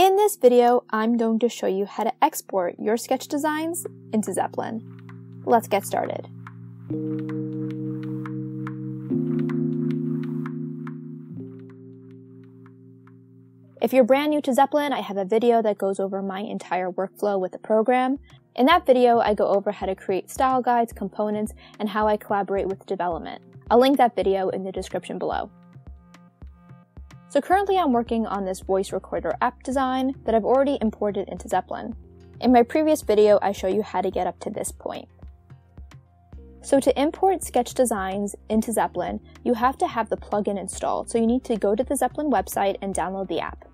In this video, I'm going to show you how to export your sketch designs into Zeplin. Let's get started. If you're brand new to Zeplin, I have a video that goes over my entire workflow with the program. In that video, I go over how to create style guides, components, and how I collaborate with development. I'll link that video in the description below. So currently I'm working on this voice recorder app design that I've already imported into Zeplin. In my previous video, I show you how to get up to this point. So to import sketch designs into Zeplin, you have to have the plugin installed. So you need to go to the Zeplin website and download the app.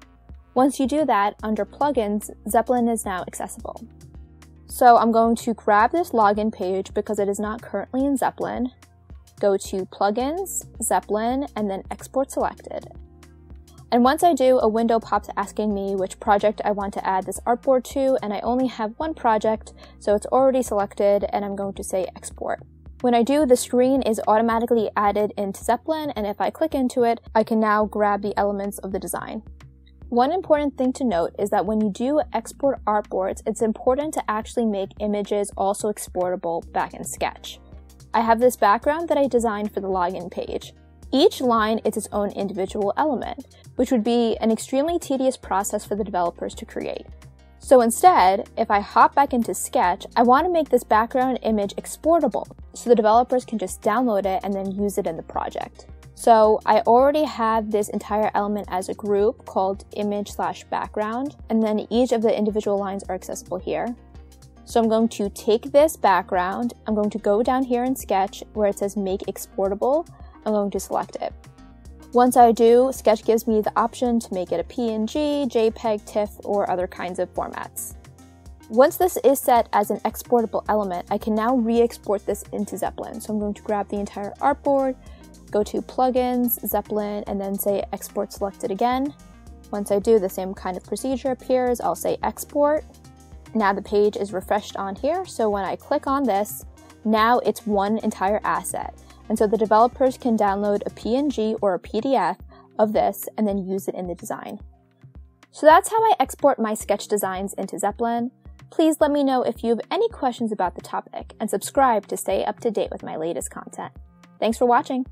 Once you do that, under plugins, Zeplin is now accessible. So I'm going to grab this login page because it is not currently in Zeplin, go to plugins, Zeplin, and then export selected. And once I do, a window pops asking me which project I want to add this artboard to, and I only have one project, so it's already selected, and I'm going to say export. When I do, the screen is automatically added into Zeplin, and if I click into it, I can now grab the elements of the design. One important thing to note is that when you do export artboards, it's important to actually make images also exportable back in Sketch. I have this background that I designed for the login page. Each line is its own individual element, which would be an extremely tedious process for the developers to create. So instead, if I hop back into Sketch, I want to make this background image exportable so the developers can just download it and then use it in the project. So I already have this entire element as a group called image slash background, and then each of the individual lines are accessible here. So I'm going to take this background, I'm going to go down here in Sketch where it says make exportable, I'm going to select it. Once I do, Sketch gives me the option to make it a PNG, JPEG, TIFF, or other kinds of formats. Once this is set as an exportable element, I can now re-export this into Zeplin. So I'm going to grab the entire artboard, go to plugins, Zeplin, and then say export selected again. Once I do, the same kind of procedure appears. I'll say export. Now the page is refreshed on here. So when I click on this, now it's one entire asset. And so the developers can download a PNG or a PDF of this and then use it in the design. So that's how I export my sketch designs into Zeplin. Please let me know if you have any questions about the topic and subscribe to stay up to date with my latest content. Thanks for watching!